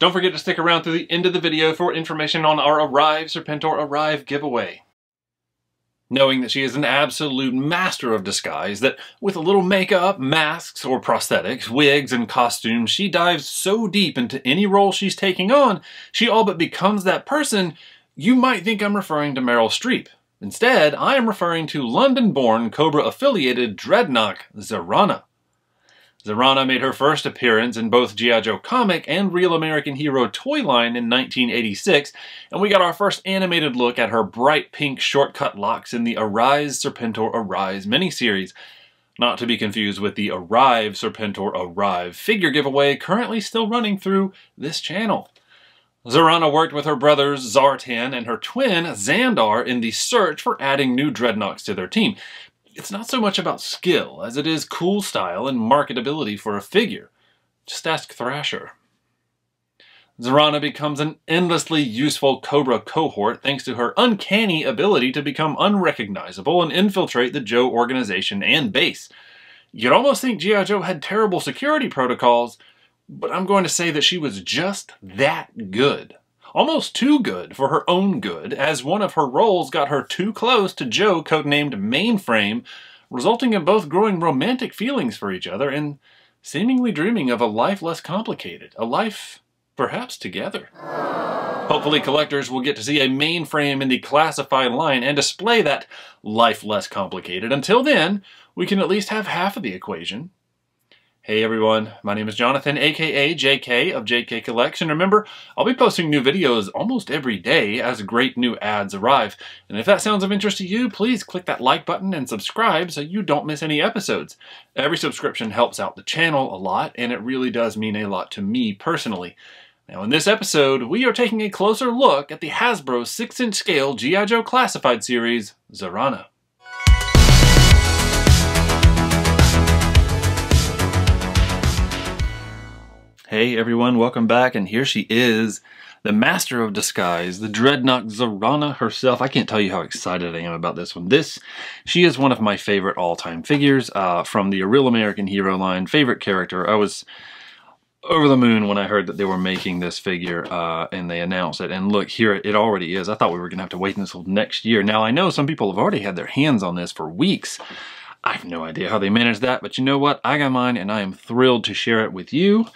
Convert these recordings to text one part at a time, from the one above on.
Don't forget to stick around through the end of the video for information on our Arrive Serpentor Arrive giveaway. Knowing that she is an absolute master of disguise, that with a little makeup, masks or prosthetics, wigs and costumes, she dives so deep into any role she's taking on, she all but becomes that person, you might think I'm referring to Meryl Streep. Instead, I am referring to London-born Cobra-affiliated Dreadnok Zarana. Zarana made her first appearance in both G.I. Joe comic and Real American Hero toy line in 1986, and we got our first animated look at her bright pink shortcut locks in the Arise Serpentor Arise miniseries. Not to be confused with the Arrive Serpentor Arrive figure giveaway currently still running through this channel. Zarana worked with her brothers Zartan and her twin Zandar in the search for adding new Dreadnoks to their team, it's not so much about skill as it is cool style and marketability for a figure. Just ask Thrasher. Zarana becomes an endlessly useful Cobra cohort thanks to her uncanny ability to become unrecognizable and infiltrate the Joe organization and base. You'd almost think G.I. Joe had terrible security protocols, but I'm going to say that she was just that good almost too good for her own good, as one of her roles got her too close to Joe, codenamed Mainframe, resulting in both growing romantic feelings for each other and seemingly dreaming of a life less complicated, a life perhaps together. Hopefully collectors will get to see a mainframe in the classified line and display that life less complicated. Until then, we can at least have half of the equation Hey everyone, my name is Jonathan, aka JK of JK Collects. Remember, I'll be posting new videos almost every day as great new ads arrive. And if that sounds of interest to you, please click that like button and subscribe so you don't miss any episodes. Every subscription helps out the channel a lot, and it really does mean a lot to me personally. Now in this episode, we are taking a closer look at the Hasbro 6-inch scale G.I. Joe Classified series, Zarana. Hey everyone, welcome back, and here she is, the master of disguise, the Dreadnok Zarana herself. I can't tell you how excited I am about this one. This, she is one of my favorite all-time figures uh, from the Real American Hero line, favorite character. I was over the moon when I heard that they were making this figure uh, and they announced it. And look, here it already is. I thought we were going to have to wait until next year. Now, I know some people have already had their hands on this for weeks. I have no idea how they managed that, but you know what? I got mine and I am thrilled to share it with you.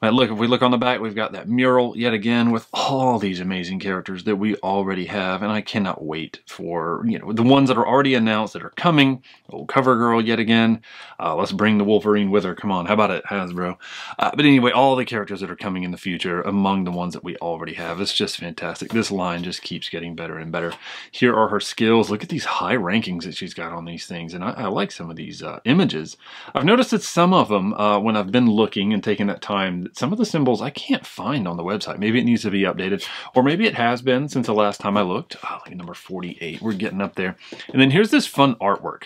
But look, if we look on the back, we've got that mural yet again with all these amazing characters that we already have. And I cannot wait for, you know, the ones that are already announced that are coming. Old Cover Girl yet again. Uh, let's bring the Wolverine with her. Come on, how about it, Hasbro? Uh, but anyway, all the characters that are coming in the future among the ones that we already have. It's just fantastic. This line just keeps getting better and better. Here are her skills. Look at these high rankings that she's got on these things. And I, I like some of these uh, images. I've noticed that some of them, uh, when I've been looking and taking that time, some of the symbols I can't find on the website. Maybe it needs to be updated, or maybe it has been since the last time I looked. Oh, like number 48, we're getting up there. And then here's this fun artwork.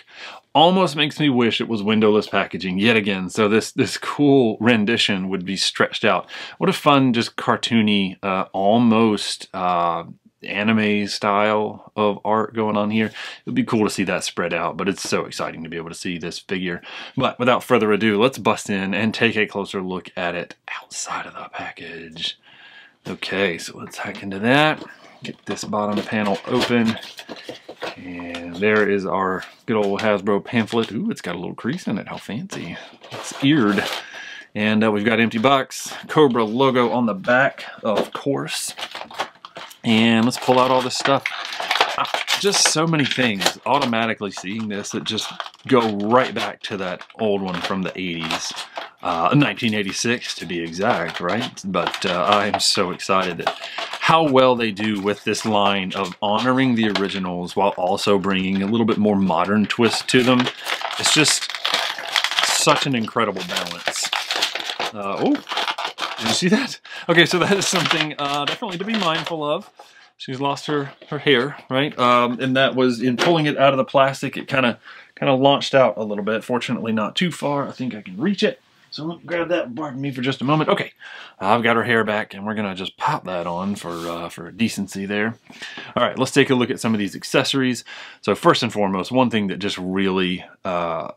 Almost makes me wish it was windowless packaging yet again, so this, this cool rendition would be stretched out. What a fun, just cartoony, uh, almost uh, anime style of art going on here. It would be cool to see that spread out, but it's so exciting to be able to see this figure. But without further ado, let's bust in and take a closer look at it outside of the package. Okay, so let's hack into that. Get this bottom panel open. And there is our good old Hasbro pamphlet. Ooh, it's got a little crease in it. How fancy. It's eared. And uh, we've got empty box, Cobra logo on the back, of course. And let's pull out all this stuff. Just so many things. Automatically seeing this that just go right back to that old one from the 80s. Uh, 1986 to be exact, right? But uh, I'm so excited that how well they do with this line of honoring the originals while also bringing a little bit more modern twist to them. It's just such an incredible balance. Uh, oh, did you see that? Okay, so that is something uh, definitely to be mindful of. She's lost her, her hair, right? Um, and that was in pulling it out of the plastic, it kind of kind of launched out a little bit. Fortunately, not too far. I think I can reach it. So grab that, pardon me for just a moment. Okay, I've got her hair back, and we're gonna just pop that on for uh, for decency there. All right, let's take a look at some of these accessories. So first and foremost, one thing that just really uh,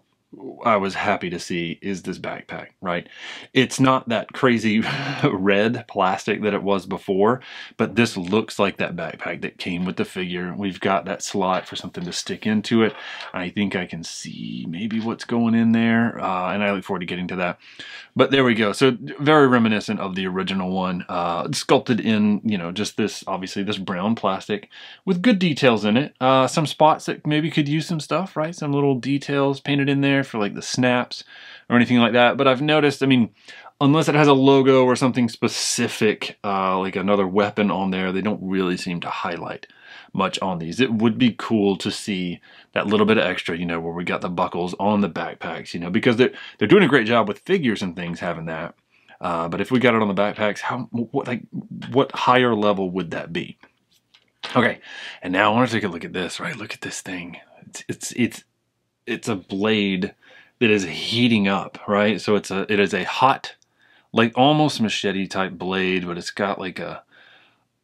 I was happy to see is this backpack, right? It's not that crazy red plastic that it was before, but this looks like that backpack that came with the figure. We've got that slot for something to stick into it. I think I can see maybe what's going in there, uh, and I look forward to getting to that. But there we go. So very reminiscent of the original one, uh, sculpted in, you know, just this, obviously this brown plastic with good details in it. Uh, some spots that maybe could use some stuff, right? Some little details painted in there for like the snaps or anything like that. But I've noticed, I mean, unless it has a logo or something specific, uh, like another weapon on there, they don't really seem to highlight much on these. It would be cool to see that little bit of extra, you know, where we got the buckles on the backpacks, you know, because they're they're doing a great job with figures and things having that. Uh, but if we got it on the backpacks, how what like what higher level would that be? Okay, and now I want to take a look at this. Right, look at this thing. It's it's it's it's a blade that is heating up, right? So it's a it is a hot, like almost machete type blade, but it's got like a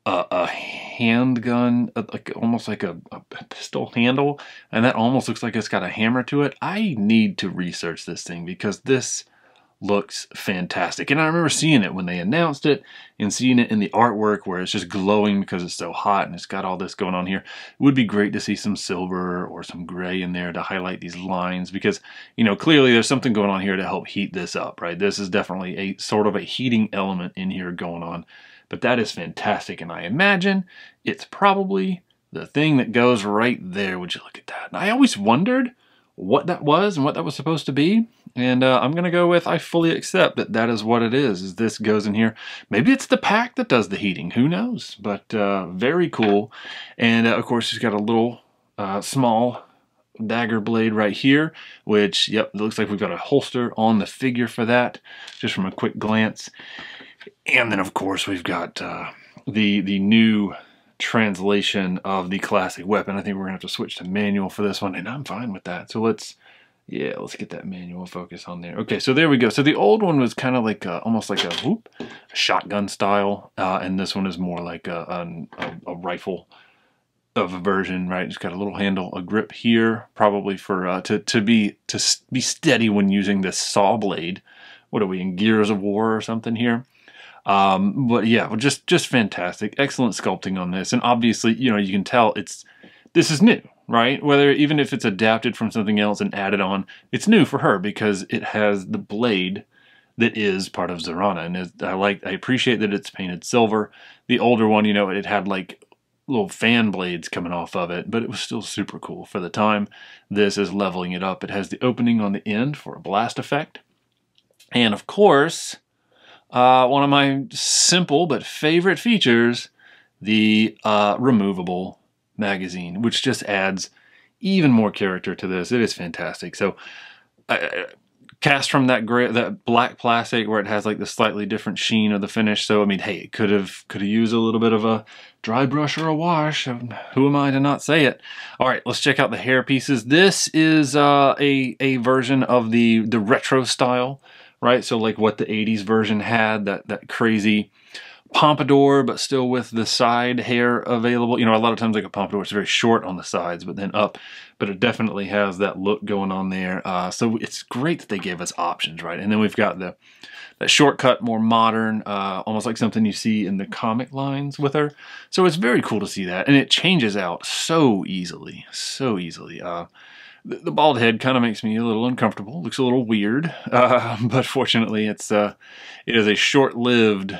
a, a handgun, uh, like almost like a, a, pistol handle, and that almost looks like it's got a hammer to it. I need to research this thing because this looks fantastic. And I remember seeing it when they announced it and seeing it in the artwork where it's just glowing because it's so hot and it's got all this going on here. It would be great to see some silver or some gray in there to highlight these lines because, you know, clearly there's something going on here to help heat this up, right? This is definitely a sort of a heating element in here going on. But that is fantastic and I imagine it's probably the thing that goes right there. Would you look at that? And I always wondered what that was and what that was supposed to be. And uh, I'm going to go with I fully accept that that is what it is. Is this goes in here. Maybe it's the pack that does the heating. Who knows? But uh, very cool. And uh, of course, he's got a little uh, small dagger blade right here, which, yep, it looks like we've got a holster on the figure for that, just from a quick glance. And then, of course, we've got uh, the the new translation of the classic weapon. I think we're gonna have to switch to manual for this one, and I'm fine with that. So let's, yeah, let's get that manual focus on there. Okay, so there we go. So the old one was kind of like a, almost like a whoop, shotgun style, uh, and this one is more like a, a, a rifle of a version, right? It's got a little handle, a grip here, probably for uh, to to be to be steady when using this saw blade. What are we in Gears of War or something here? Um, but yeah, well, just just fantastic, excellent sculpting on this, and obviously, you know, you can tell it's this is new, right? Whether even if it's adapted from something else and added on, it's new for her because it has the blade that is part of Zarana, and I like, I appreciate that it's painted silver. The older one, you know, it had like little fan blades coming off of it, but it was still super cool for the time. This is leveling it up. It has the opening on the end for a blast effect. And of course, uh, one of my simple but favorite features, the uh, removable magazine, which just adds even more character to this. It is fantastic. So, uh, cast from that gray, that black plastic where it has like the slightly different sheen of the finish. So, I mean, hey, it could have could have used a little bit of a dry brush or a wash. Who am I to not say it? All right, let's check out the hair pieces. This is uh, a a version of the the retro style right? So like what the 80s version had, that, that crazy pompadour, but still with the side hair available. You know, a lot of times like a pompadour, it's very short on the sides, but then up. But it definitely has that look going on there. Uh, so it's great that they gave us options, right? And then we've got the that shortcut, more modern, uh, almost like something you see in the comic lines with her. So it's very cool to see that, and it changes out so easily, so easily. Uh, the bald head kind of makes me a little uncomfortable. Looks a little weird, uh, but fortunately, it's uh, it is a short-lived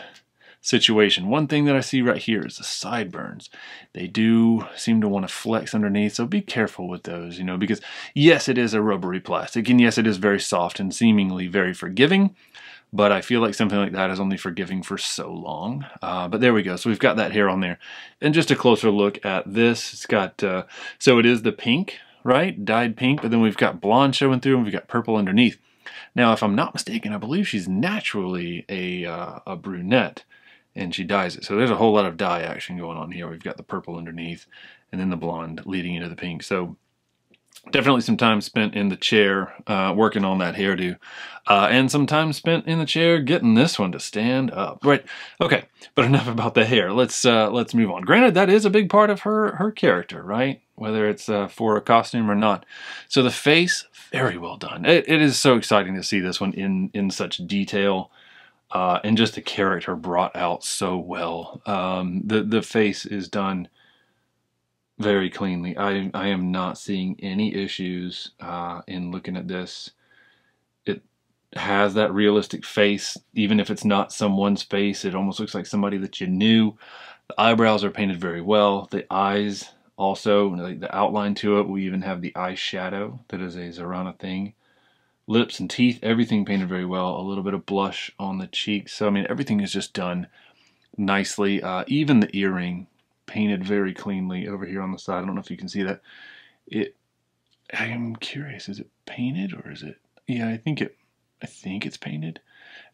situation. One thing that I see right here is the sideburns. They do seem to want to flex underneath, so be careful with those, you know, because yes, it is a rubbery plastic, and yes, it is very soft and seemingly very forgiving, but I feel like something like that is only forgiving for so long. Uh, but there we go. So we've got that hair on there. And just a closer look at this, it's got, uh, so it is the pink right? Dyed pink, but then we've got blonde showing through and we've got purple underneath. Now, if I'm not mistaken, I believe she's naturally a, uh, a brunette and she dyes it. So there's a whole lot of dye action going on here. We've got the purple underneath and then the blonde leading into the pink. So definitely some time spent in the chair uh, working on that hairdo uh, and some time spent in the chair getting this one to stand up. Right. Okay. But enough about the hair. Let's uh, let's move on. Granted that is a big part of her her character right? Whether it's uh, for a costume or not. So the face very well done. It, it is so exciting to see this one in in such detail uh, and just the character brought out so well. Um, the the face is done very cleanly. I, I am not seeing any issues uh, in looking at this. It has that realistic face, even if it's not someone's face. It almost looks like somebody that you knew. The eyebrows are painted very well. The eyes also, like the outline to it. We even have the eye shadow that is a Zarana thing. Lips and teeth, everything painted very well. A little bit of blush on the cheeks. So, I mean, everything is just done nicely. Uh, even the earring painted very cleanly over here on the side. I don't know if you can see that. It. I am curious. Is it painted or is it? Yeah, I think it. I think it's painted.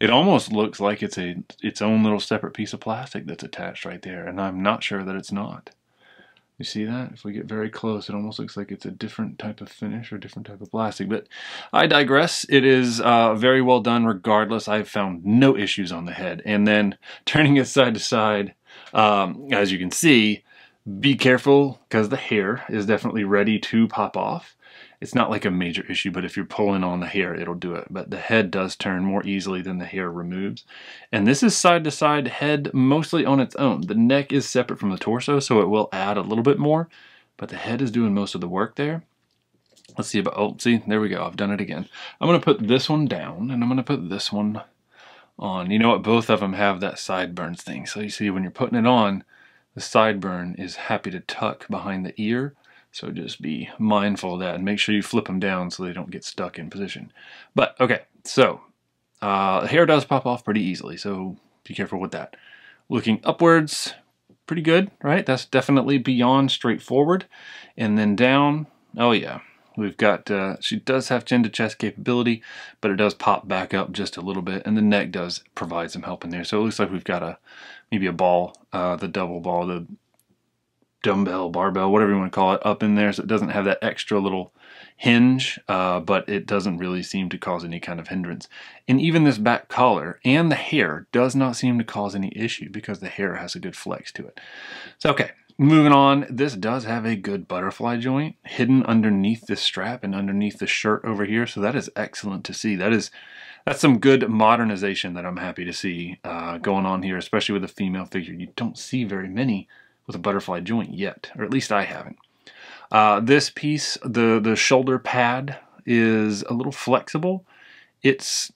It almost looks like it's a its own little separate piece of plastic that's attached right there, and I'm not sure that it's not. You see that? If we get very close, it almost looks like it's a different type of finish or different type of plastic. But I digress. It is uh, very well done regardless. I've found no issues on the head. And then turning it side to side, um, as you can see, be careful because the hair is definitely ready to pop off. It's not like a major issue, but if you're pulling on the hair, it'll do it. But the head does turn more easily than the hair removes. And this is side to side head mostly on its own. The neck is separate from the torso, so it will add a little bit more, but the head is doing most of the work there. Let's see about, oh, see, there we go. I've done it again. I'm going to put this one down, and I'm going to put this one on. You know what? Both of them have that sideburns thing. So you see when you're putting it on, the sideburn is happy to tuck behind the ear. So just be mindful of that and make sure you flip them down so they don't get stuck in position. But okay, so uh, hair does pop off pretty easily, so be careful with that. Looking upwards, pretty good, right? That's definitely beyond straightforward. And then down, oh yeah, We've got, uh, she does have chin to chest capability, but it does pop back up just a little bit, and the neck does provide some help in there. So it looks like we've got a maybe a ball, uh, the double ball, the dumbbell, barbell, whatever you want to call it, up in there. So it doesn't have that extra little hinge, uh, but it doesn't really seem to cause any kind of hindrance. And even this back collar and the hair does not seem to cause any issue because the hair has a good flex to it. So, okay, Moving on, this does have a good butterfly joint hidden underneath this strap and underneath the shirt over here. So that is excellent to see. That is that's some good modernization that I'm happy to see uh, going on here, especially with a female figure. You don't see very many with a butterfly joint yet, or at least I haven't. Uh, this piece, the, the shoulder pad, is a little flexible. It's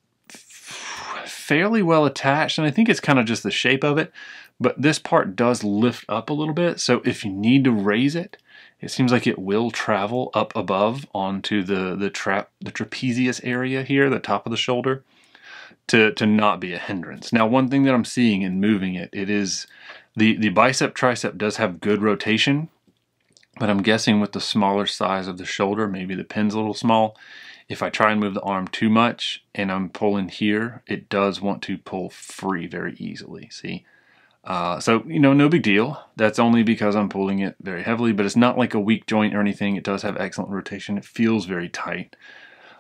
fairly well attached, and I think it's kind of just the shape of it. But this part does lift up a little bit, so if you need to raise it, it seems like it will travel up above onto the the trap the trapezius area here, the top of the shoulder, to to not be a hindrance. Now, one thing that I'm seeing in moving it, it is the the bicep tricep does have good rotation, but I'm guessing with the smaller size of the shoulder, maybe the pin's a little small. If I try and move the arm too much and I'm pulling here, it does want to pull free very easily. See? Uh, so, you know, no big deal. That's only because I'm pulling it very heavily, but it's not like a weak joint or anything. It does have excellent rotation. It feels very tight.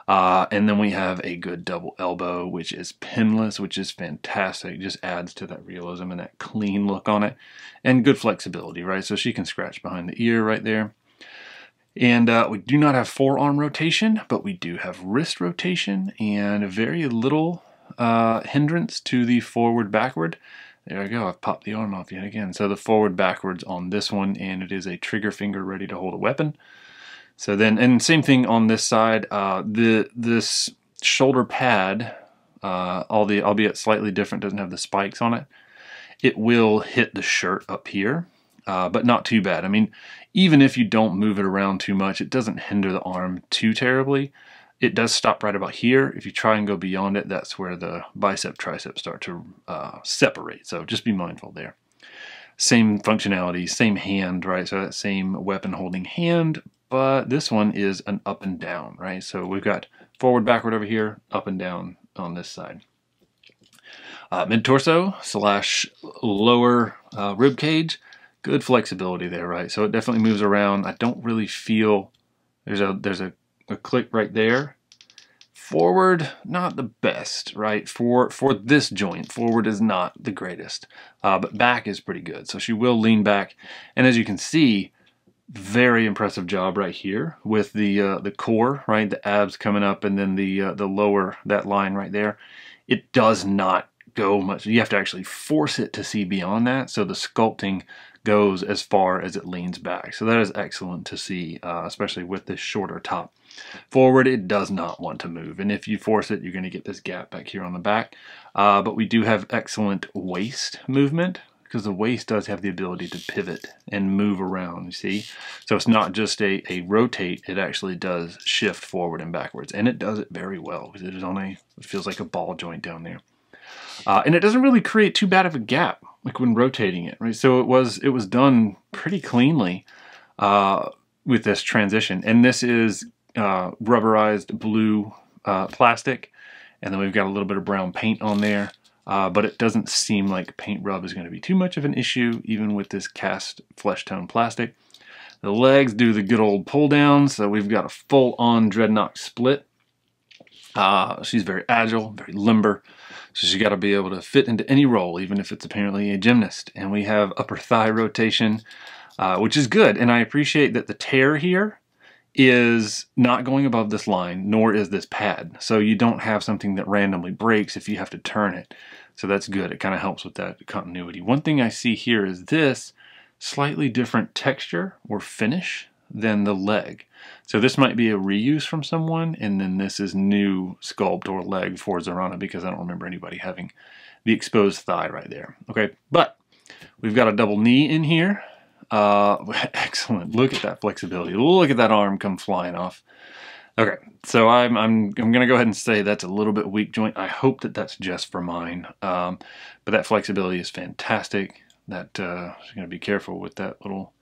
Uh, and then we have a good double elbow, which is pinless, which is fantastic. Just adds to that realism and that clean look on it. And good flexibility, right? So she can scratch behind the ear right there. And uh, we do not have forearm rotation, but we do have wrist rotation and very little uh, hindrance to the forward backward. There I go, I've popped the arm off yet again. So the forward backwards on this one, and it is a trigger finger ready to hold a weapon. So then, and same thing on this side, uh, the this shoulder pad, uh, all the, albeit slightly different, doesn't have the spikes on it. It will hit the shirt up here, uh, but not too bad. I mean, even if you don't move it around too much, it doesn't hinder the arm too terribly. It does stop right about here. If you try and go beyond it, that's where the bicep tricep start to uh, separate. So just be mindful there. Same functionality, same hand, right? So that same weapon holding hand, but this one is an up and down, right? So we've got forward, backward over here, up and down on this side. Uh, mid torso slash lower uh, rib cage, good flexibility there, right? So it definitely moves around. I don't really feel There's a there's a, a click right there. Forward, not the best, right? For for this joint, forward is not the greatest, uh, but back is pretty good. So she will lean back, and as you can see, very impressive job right here with the uh, the core, right? The abs coming up, and then the uh, the lower that line right there. It does not go much. You have to actually force it to see beyond that. So the sculpting goes as far as it leans back. So that is excellent to see, uh, especially with this shorter top. Forward, it does not want to move. And if you force it, you're going to get this gap back here on the back. Uh, but we do have excellent waist movement because the waist does have the ability to pivot and move around, you see? So it's not just a, a rotate, it actually does shift forward and backwards. And it does it very well because it is on a, it feels like a ball joint down there. Uh, and it doesn't really create too bad of a gap like when rotating it, right? So it was it was done pretty cleanly uh, with this transition. And this is uh, rubberized blue uh, plastic, and then we've got a little bit of brown paint on there. Uh, but it doesn't seem like paint rub is going to be too much of an issue, even with this cast flesh tone plastic. The legs do the good old pull down, so we've got a full-on Dreadnok split. Uh, she's very agile, very limber. So she's got to be able to fit into any role, even if it's apparently a gymnast. And we have upper thigh rotation, uh, which is good. And I appreciate that the tear here is not going above this line, nor is this pad. So you don't have something that randomly breaks if you have to turn it. So that's good. It kind of helps with that continuity. One thing I see here is this slightly different texture or finish than the leg. So this might be a reuse from someone, and then this is new sculpt or leg for Zarana because I don't remember anybody having the exposed thigh right there. Okay, but we've got a double knee in here. Uh, excellent. Look at that flexibility. Look at that arm come flying off. Okay, so I'm I'm I'm gonna go ahead and say that's a little bit weak joint. I hope that that's just for mine, um, but that flexibility is fantastic. That uh, gonna be careful with that little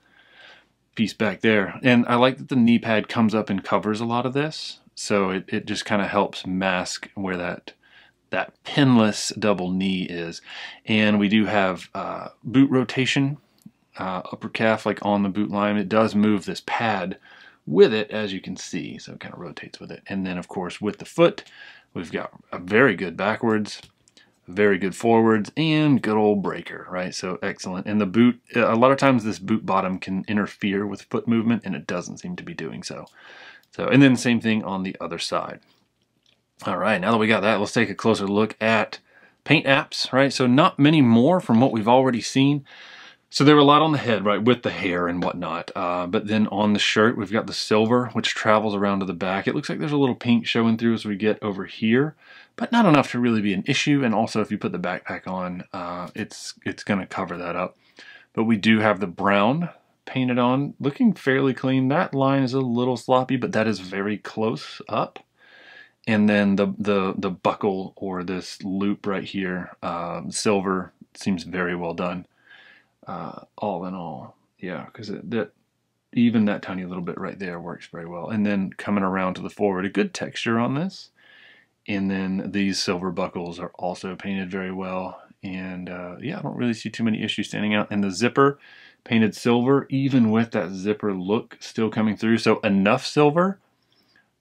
piece back there. And I like that the knee pad comes up and covers a lot of this. So it, it just kind of helps mask where that that pinless double knee is. And we do have uh, boot rotation, uh, upper calf like on the boot line. It does move this pad with it as you can see. So it kind of rotates with it. And then of course with the foot, we've got a very good backwards very good forwards, and good old breaker, right? So excellent. And the boot, a lot of times this boot bottom can interfere with foot movement, and it doesn't seem to be doing so. So, and then same thing on the other side. All right, now that we got that, let's take a closer look at paint apps, right? So not many more from what we've already seen. So there were a lot on the head, right, with the hair and whatnot. Uh, but then on the shirt, we've got the silver, which travels around to the back. It looks like there's a little pink showing through as we get over here but not enough to really be an issue. And also, if you put the backpack on, uh, it's it's going to cover that up. But we do have the brown painted on, looking fairly clean. That line is a little sloppy, but that is very close up. And then the the the buckle or this loop right here, um, silver, seems very well done. Uh, all in all, yeah, because that even that tiny little bit right there works very well. And then coming around to the forward, a good texture on this. And then these silver buckles are also painted very well. And uh, yeah, I don't really see too many issues standing out. And the zipper painted silver, even with that zipper look still coming through. So enough silver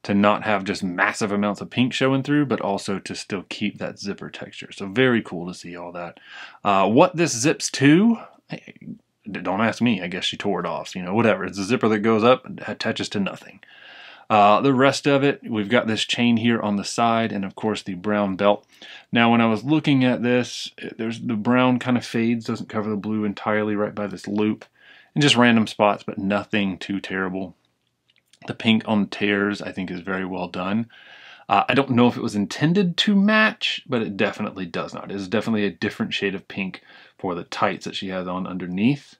to not have just massive amounts of pink showing through, but also to still keep that zipper texture. So very cool to see all that. Uh, what this zips to, don't ask me. I guess she tore it off. You know, whatever. It's a zipper that goes up and attaches to nothing. Uh, the rest of it, we've got this chain here on the side and of course the brown belt. Now when I was looking at this, there's the brown kind of fades, doesn't cover the blue entirely right by this loop. And just random spots, but nothing too terrible. The pink on the tears I think is very well done. Uh, I don't know if it was intended to match, but it definitely does not. It is definitely a different shade of pink for the tights that she has on underneath.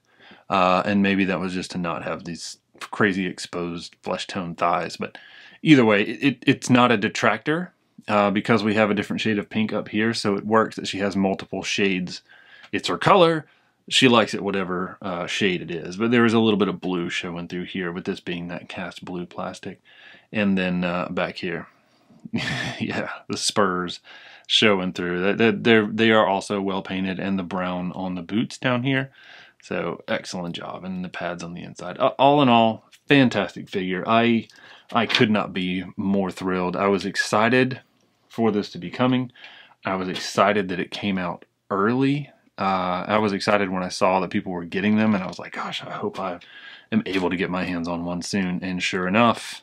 Uh, and maybe that was just to not have these crazy exposed flesh tone thighs. But either way, it, it's not a detractor uh, because we have a different shade of pink up here. So it works that she has multiple shades. It's her color. She likes it whatever uh, shade it is. But there is a little bit of blue showing through here with this being that cast blue plastic. And then uh, back here, yeah, the spurs showing through. They're, they are also well painted and the brown on the boots down here. So excellent job, and the pads on the inside. All in all, fantastic figure. I I could not be more thrilled. I was excited for this to be coming. I was excited that it came out early. Uh, I was excited when I saw that people were getting them, and I was like, gosh, I hope I am able to get my hands on one soon. And sure enough,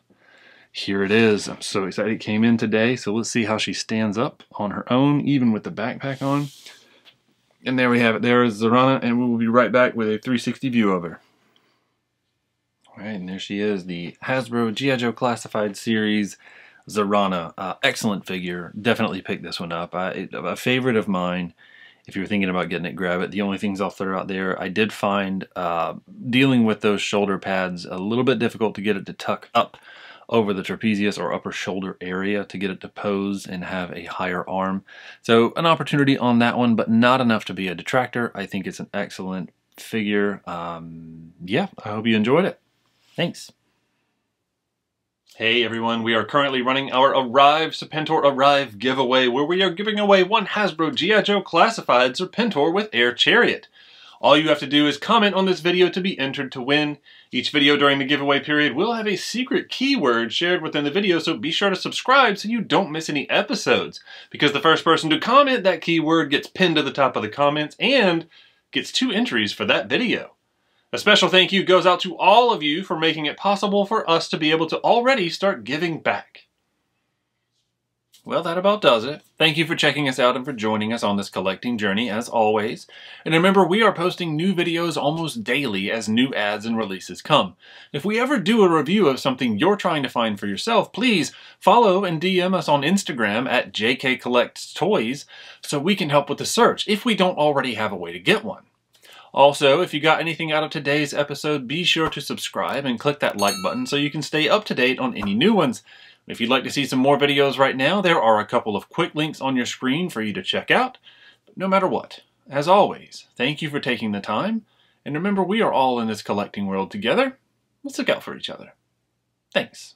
here it is. I'm so excited it came in today. So let's see how she stands up on her own, even with the backpack on. And there we have it. There is Zarana, and we will be right back with a 360 view of her. All right, and there she is, the Hasbro G.I. Joe Classified Series Zarana. Uh, excellent figure. Definitely pick this one up. A favorite of mine. If you're thinking about getting it, grab it. The only things I'll throw out there, I did find uh, dealing with those shoulder pads a little bit difficult to get it to tuck up over the trapezius or upper shoulder area to get it to pose and have a higher arm. So an opportunity on that one, but not enough to be a detractor. I think it's an excellent figure. Um, yeah, I hope you enjoyed it. Thanks. Hey everyone, we are currently running our Arrive Serpentor Arrive giveaway where we are giving away one Hasbro G.I. Joe Classified Serpentor with Air Chariot. All you have to do is comment on this video to be entered to win. Each video during the giveaway period will have a secret keyword shared within the video, so be sure to subscribe so you don't miss any episodes. Because the first person to comment that keyword gets pinned to the top of the comments and gets two entries for that video. A special thank you goes out to all of you for making it possible for us to be able to already start giving back. Well, that about does it. Thank you for checking us out and for joining us on this collecting journey, as always. And remember, we are posting new videos almost daily as new ads and releases come. If we ever do a review of something you're trying to find for yourself, please follow and DM us on Instagram at jkcollectstoys so we can help with the search, if we don't already have a way to get one. Also, if you got anything out of today's episode, be sure to subscribe and click that like button so you can stay up to date on any new ones. If you'd like to see some more videos right now, there are a couple of quick links on your screen for you to check out. But no matter what, as always, thank you for taking the time, and remember we are all in this collecting world together. Let's look out for each other. Thanks.